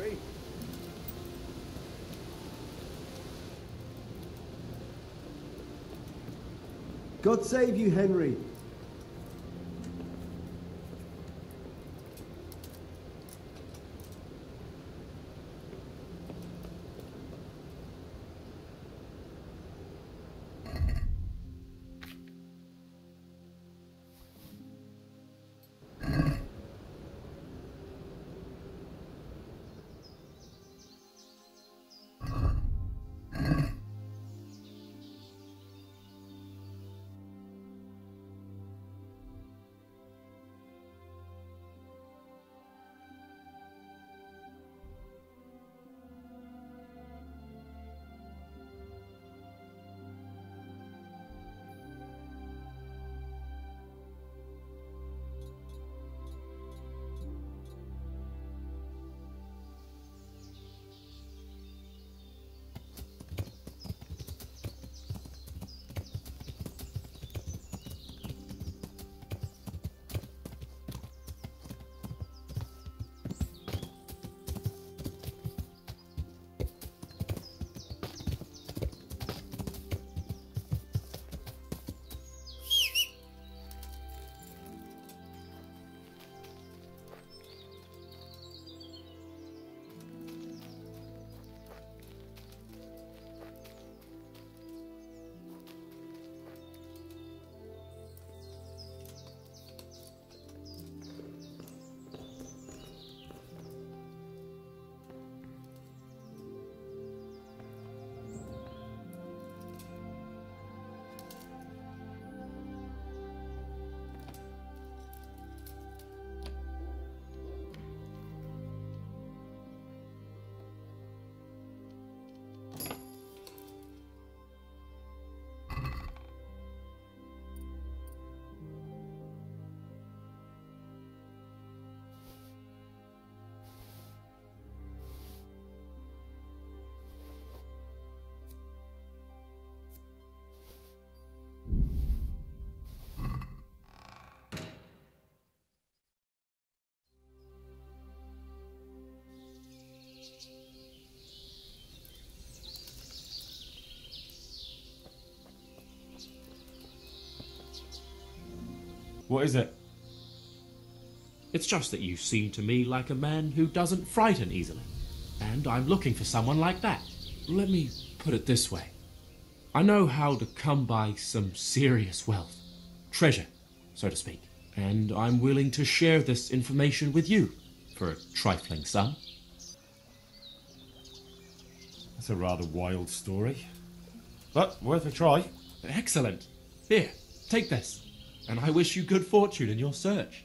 Henry. God save you, Henry. What is it? It's just that you seem to me like a man who doesn't frighten easily. And I'm looking for someone like that. Let me put it this way I know how to come by some serious wealth, treasure, so to speak. And I'm willing to share this information with you for a trifling sum. That's a rather wild story. But worth a try. Excellent. Here, take this. And I wish you good fortune in your search.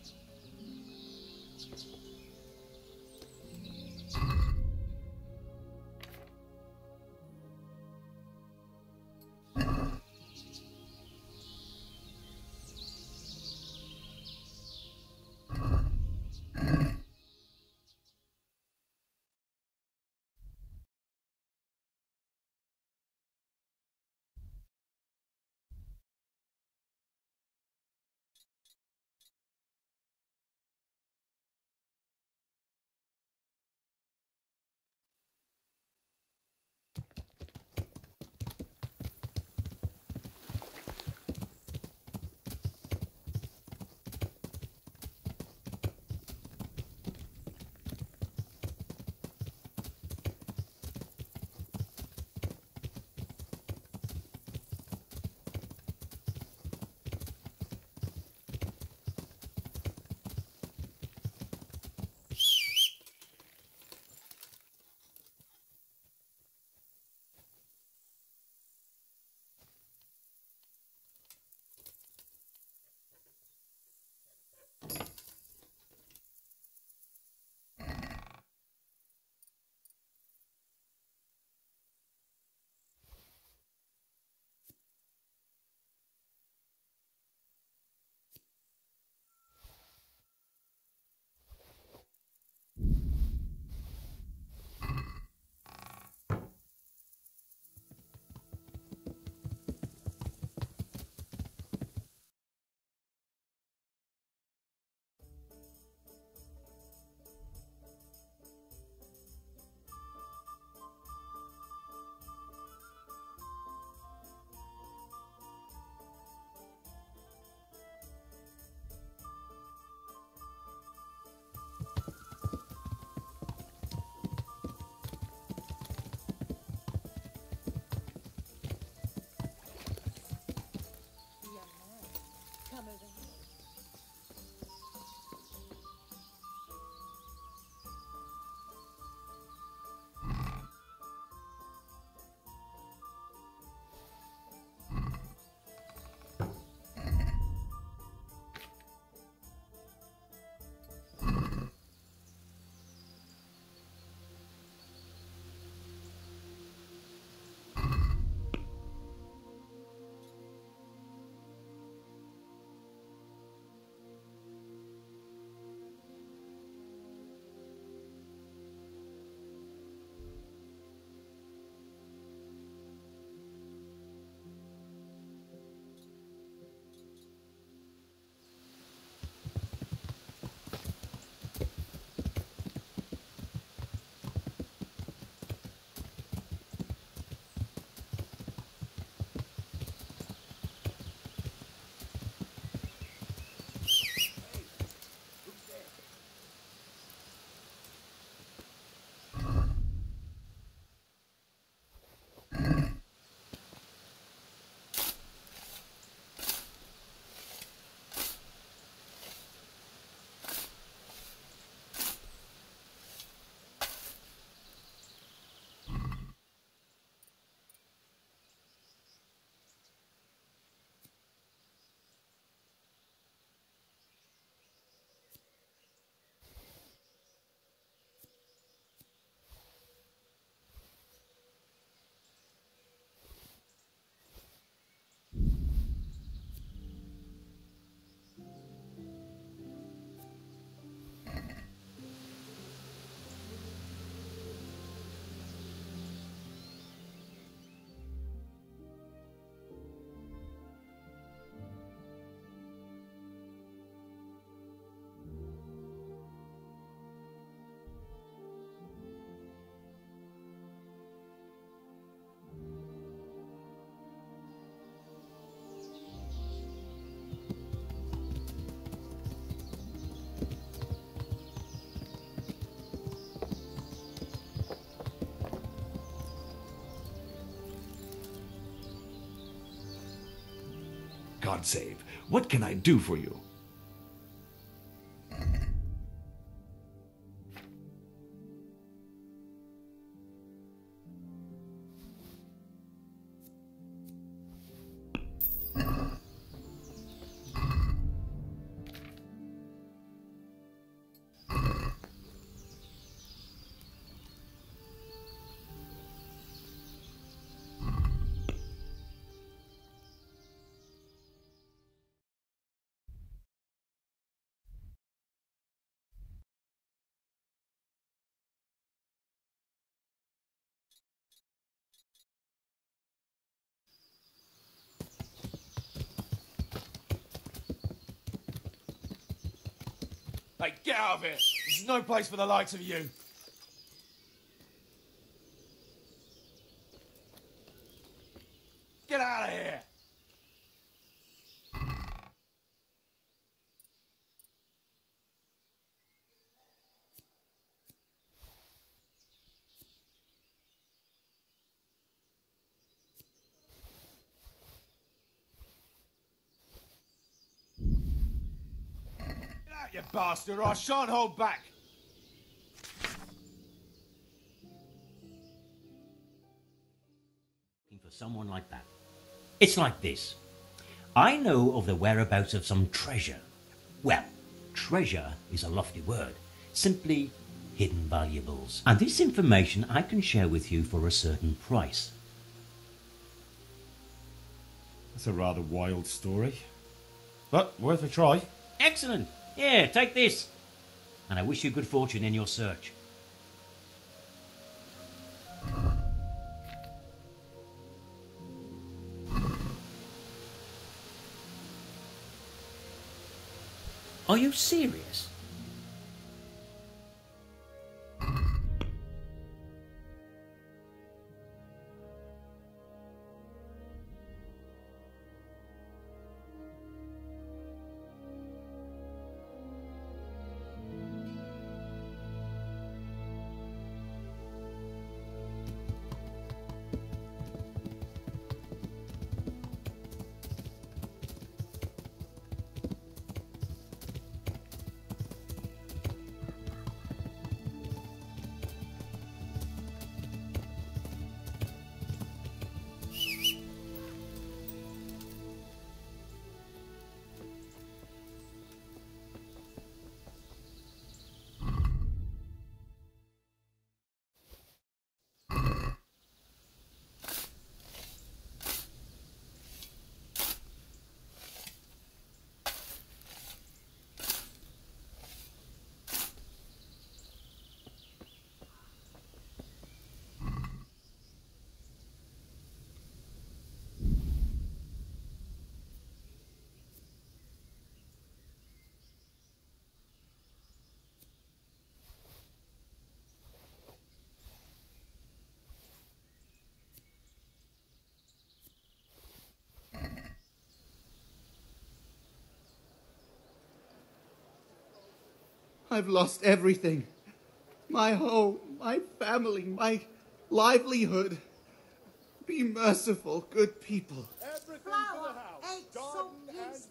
God save. What can I do for you? Hey, get out of here! This is no place for the likes of you. Get out of here! Get out, you bastard, or I shan't hold back! looking for someone like that. It's like this. I know of the whereabouts of some treasure. Well, treasure is a lofty word. Simply hidden valuables. And this information I can share with you for a certain price. That's a rather wild story. But worth a try. Excellent. Here, take this. And I wish you good fortune in your search. Are you serious? I've lost everything. My home, my family, my livelihood. Be merciful, good people. Flour, eggs, salt, yeast.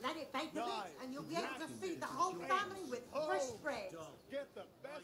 Let it bake a bit, and you'll be able to feed the whole family with fresh bread. Get the best